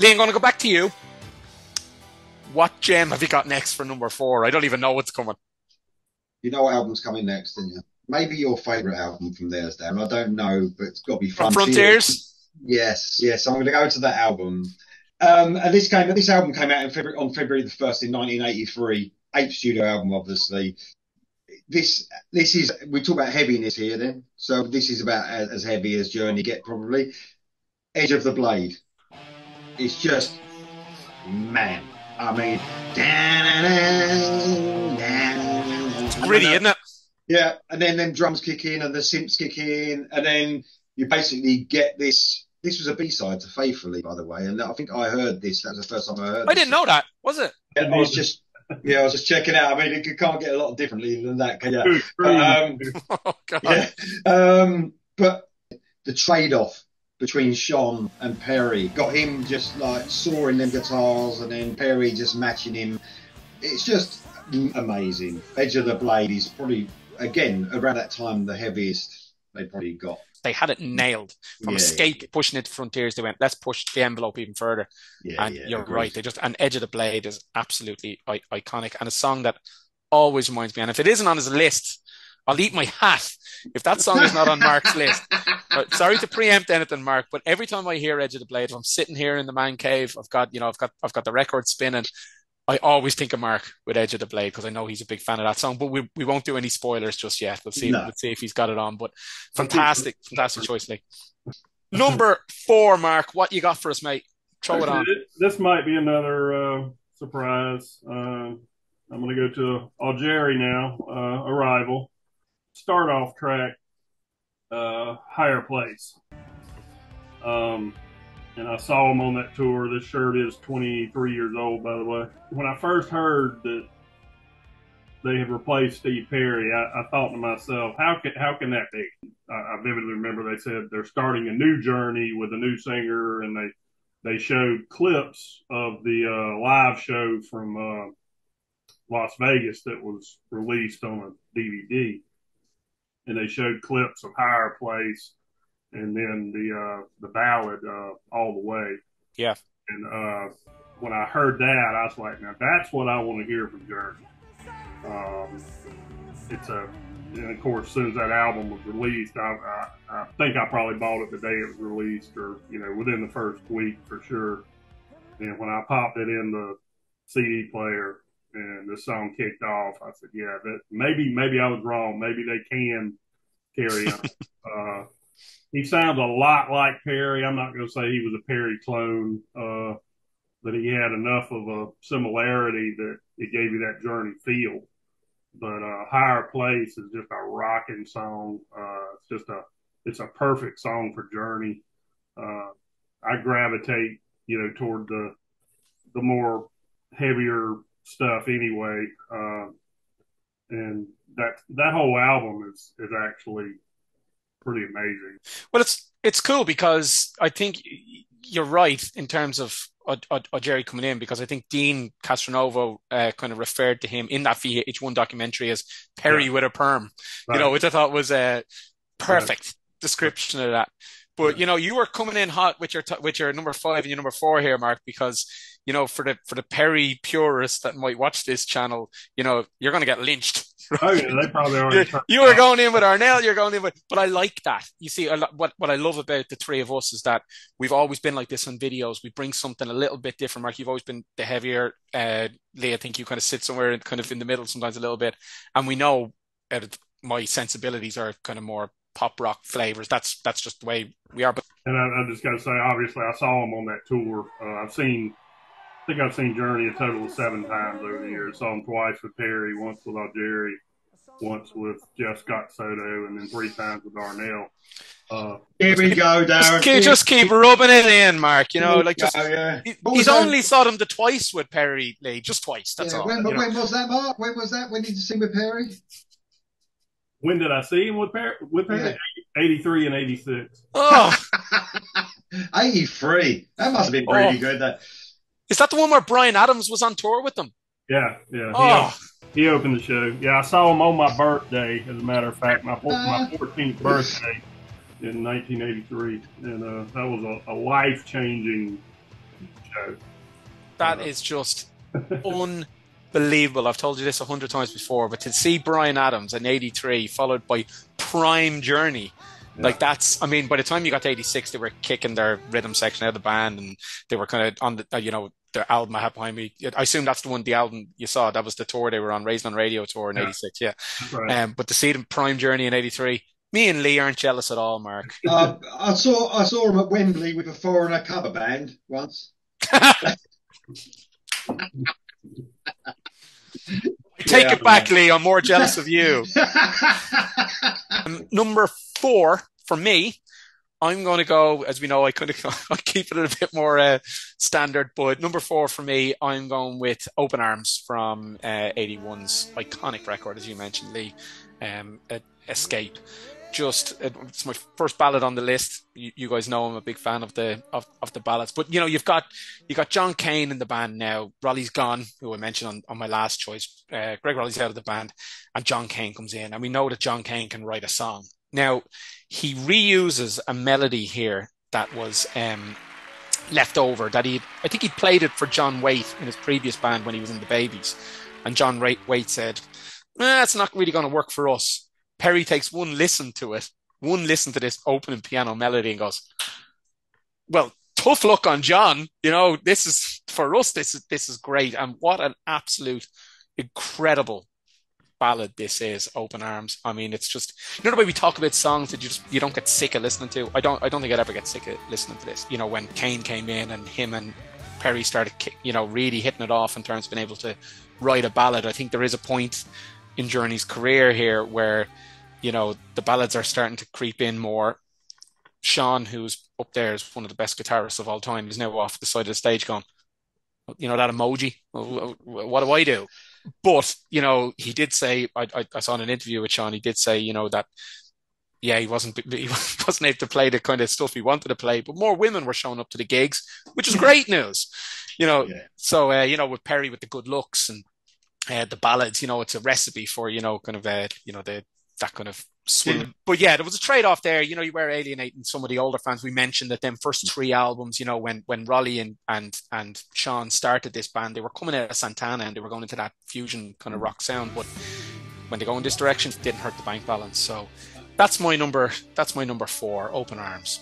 Leigh, I'm going to go back to you. What gem have you got next for number four? I don't even know what's coming. You know what album's coming next, didn't you? Maybe your favourite album from theirs, Dan. I don't know, but it's got to be From Frontiers. Frontiers? Yes, yes. I'm going to go to that album. Um, and this came, this album came out in February, on February the first in 1983. Eighth studio album, obviously. This, this is we talk about heaviness here, then. So this is about as, as heavy as Journey get, probably. Edge of the Blade. It's just man. I mean, It's gritty, isn't it? yeah, and then then drums kick in and the synths kick in, and then you basically get this. This was a B side to Faithfully, by the way, and I think I heard this. That was the first time I heard. I didn't know that, was it? I was just, yeah, I was just checking out. I mean, it can't get a lot differently than that, can you? Good Um, Oh, God. yeah, um, but the trade-off between Schon and Perry got him just like soaring them guitars, and then Perry just matching him. It's just amazing. Edge of the Blade is probably again around that time the heaviest they probably got. They had it nailed. From Yeah, Escape pushing it to Frontiers, they went, let's push the envelope even further. Yeah, and yeah, you're agreed. right. They just and Edge of the Blade is absolutely I- iconic and a song that always reminds me. And if it isn't on his list, I'll eat my hat if that song is not on Mark's list. But sorry to preempt anything, Mark, but every time I hear Edge of the Blade, if I'm sitting here in the man cave, I've got you know I've got I've got the record spinning. I always think of Mark with Edge of the Blade because I know he's a big fan of that song. But we, we won't do any spoilers just yet. We'll see. No. We'll see if he's got it on. But fantastic, fantastic choice, Leigh. Number four, Mark. What you got for us, mate? Throw it on. This might be another uh, surprise. Uh, I'm going to go to Augeri now. Uh, Arrival. Start off track. Uh, higher place. Um, and I saw him on that tour. This shirt is 23 years old, by the way. When I first heard that they had replaced Steve Perry, I, I thought to myself, how can how can that be? I, I vividly remember they said they're starting a new journey with a new singer, and they they showed clips of the uh, live show from uh, Las Vegas that was released on a DVD, and they showed clips of Higher Place, and then the uh, the ballad uh, All the Way. Yeah. And uh, when I heard that, I was like, now that's what I want to hear from Journey. Um, it's a, and of course, as soon as that album was released, I, I, I think I probably bought it the day it was released, or you know, within the first week for sure. And when I popped it in the CD player and the song kicked off, I said, "Yeah, that maybe maybe I was wrong. Maybe they can carry on." uh, he sounds a lot like Perry. I'm not going to say he was a Perry clone, uh, but he had enough of a similarity that it gave you that Journey feel. But uh, Higher Place is just a rocking song. Uh, it's just a it's a perfect song for Journey. Uh, I gravitate, you know, toward the the more heavier stuff anyway. Uh, and that that whole album is is actually pretty amazing. Well, it's it's cool because I think you're right in terms of Jerry coming in because I think Deen Castronovo uh, kind of referred to him in that VH1 documentary as Perry Yeah. with a perm, Right. you know, which I thought was a perfect description of that. But you know, you were coming in hot with your t- with your number five and your number four here, Mark, because you know for the for the Perry purists that might watch this channel, you know, you're going to get lynched. Oh yeah, they probably already. You, were going in with Arnel, you're going in with, but I like that. You see, lot, what what I love about the three of us is that we've always been like this on videos. We bring something a little bit different. Mark, you've always been the heavier. Uh, Leigh, I think you kind of sit somewhere in, kind of in the middle sometimes a little bit, and we know uh, my sensibilities are kind of more pop rock flavors. That's that's just the way we are. But And I, I just got to say, obviously, I saw him on that tour. Uh, I've seen, I think I've seen Journey a total of seven times over the years. Saw him twice with Perry, once with Augeri, once with Jeff Scott Soto, and then three times with Arnel. Uh, Here we go, just keep, just keep rubbing it in, Mark. You know, like just. Oh, yeah. he- He's was that? only saw them the twice with Perry Leigh, just twice. That's Yeah, all. when, you when was that, Mark? When was that? When did you see with Perry? When did I see him with Perry? With Perry? 83 and 86. Oh, 83. That must have been pretty Oh. good. That is that the one where Bryan Adams was on tour with them? Yeah, yeah. He, Oh, he opened the show. Yeah, I saw him on my birthday, as a matter of fact, my, four- my 14th birthday in 1983. And uh, that was a, a life changing show. That is just unbelievable. I've told you this a hundred times before, but to see Bryan Adams in '83 followed by Prime Journey, Yeah. like that's. I mean, by the time you got to '86, they were kicking their rhythm section out of the band, and they were kind of on the, uh, you know, their album I have behind me. I assume that's the one, the album you saw. That was the tour they were on, Raised on Radio tour in Yeah. '86. Yeah. That's right. Um, but to see them Prime Journey in '83, me and Leigh aren't jealous at all, Mark. Uh, I saw I saw him at Wembley with a foreigner cover band once. Take Yeah, it back, Leigh. I'm more jealous of you. Um, number four for me, I'm going to go. As we know, I could I keep it a bit more uh, standard, but number four for me, I'm going with Open Arms from uh, 81's iconic record, as you mentioned, Leigh. Um, Escape. Just it's my first ballad on the list. You, you guys know I'm a big fan of the of, of the ballads, but you know you've got you got John Cain in the band now. Rolie's gone, who I mentioned on, on my last choice. Uh, Gregg Rolie's out of the band, and John Cain comes in, and we know that John Cain can write a song. Now he reuses a melody here that was um, left over that he I think he played it for John Waite in his previous band when he was in the Babys, and John Waite said, eh, "It's not really going to work for us." Perry takes one listen to it, one listen to this opening piano melody, and goes, "Well, tough luck on John. You know, this is for us. This is this is great, and what an absolute incredible." Ballad this is open arms. I mean, it's just you know the way we talk about songs that you just you don't get sick of listening to. I don't I don't think I'd ever get sick of listening to this. You know when Cain came in and him and Perry started you know really hitting it off in terms of being able to write a ballad. I think there is a point in Journey's career here where you know the ballads are starting to creep in more. Schon, who's up there, is one of the best guitarists of all time. He's now off the side of the stage going, you know that emoji. What do I do? But you know, he did say. I, I, I saw in an interview with Schon. He did say, you know, that yeah, he wasn't he wasn't able to play the kind of stuff he wanted to play, but more women were showing up to the gigs, which is great news. You know, Yeah. so uh, you know, with Perry with the good looks and uh, the ballads, you know, it's a recipe for you know, kind of uh, you know, the that kind of swing. But yeah, there was a trade off there. You know, you were alienating some of the older fans. We mentioned that them first three albums, you know, when when Rolie and and and Schon started this band, they were coming out of Santana and they were going into that fusion kind of rock sound. But when they go in this direction, it didn't hurt the bank balance. So that's my number. That's my number four. Open arms.